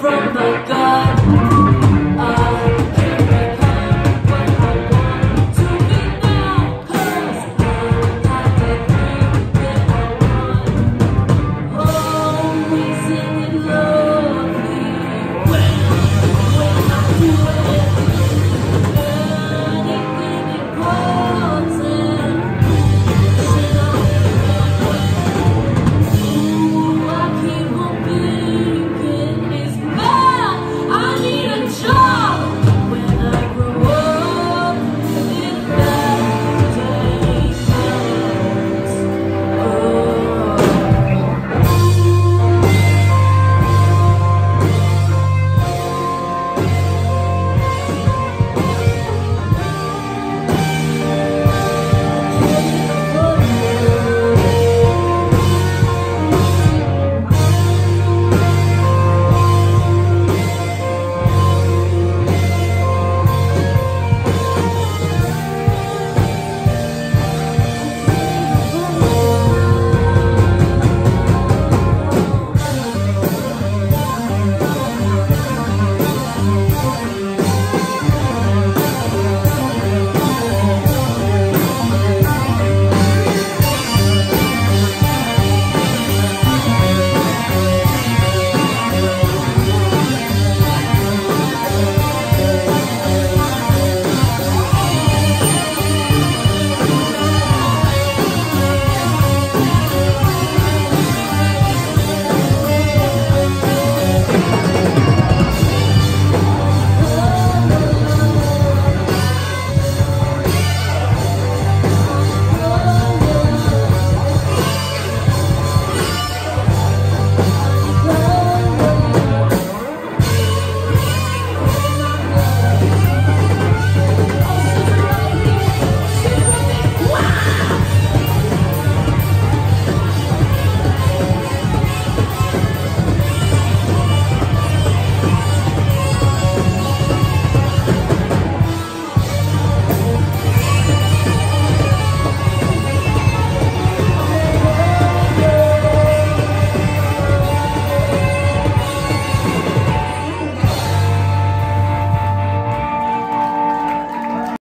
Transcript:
from the God.